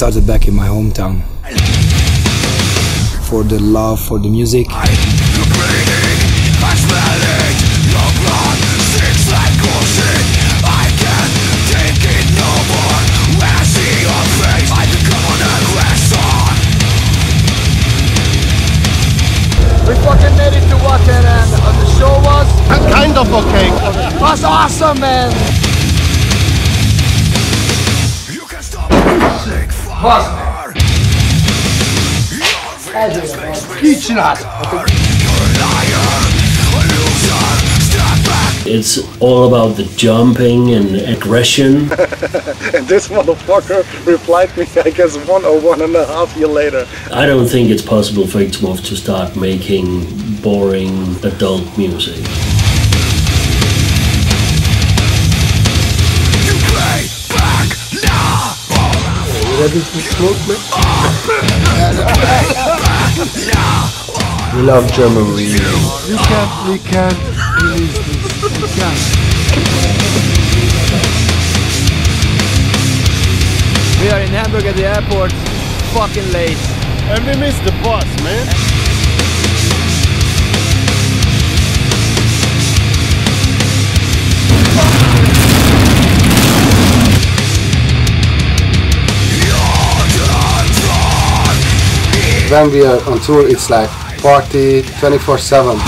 started back in my hometown. For the love for the music. We fucking made it to Wacken and uh, the show was Kind of okay. was awesome, man. It's all about the jumping and aggression. And this motherfucker replied me, I guess, one or one and a half year later. I don't think it's possible for Ektomorf to start making boring adult music. Ready to smoke, man? We love German really. We can't, we can't release this. We can't. We are in Hamburg at the airport, fucking late. And we missed the bus, man. when we are on tour, it's like party 24 7.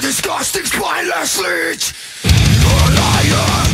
Disgusting, spineless leech! You're a liar!